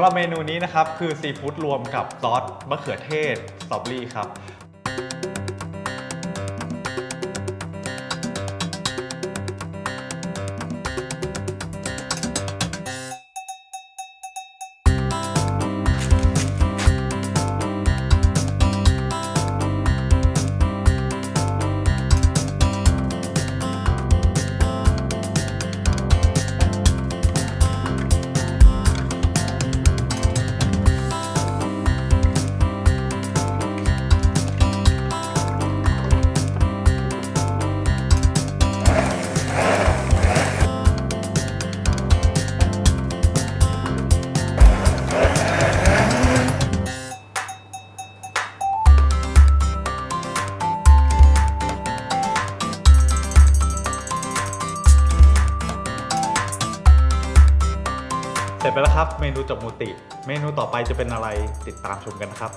ำหรับเมนูนี้นะครับ คือซีฟู้ดรวมกับซอสมะเขือเทศสตรอเบอรี่ครับ เสร็จไปแล้วครับ เมนูจบมูติ เมนูต่อไปจะเป็นอะไรติดตามชมกันนะครับ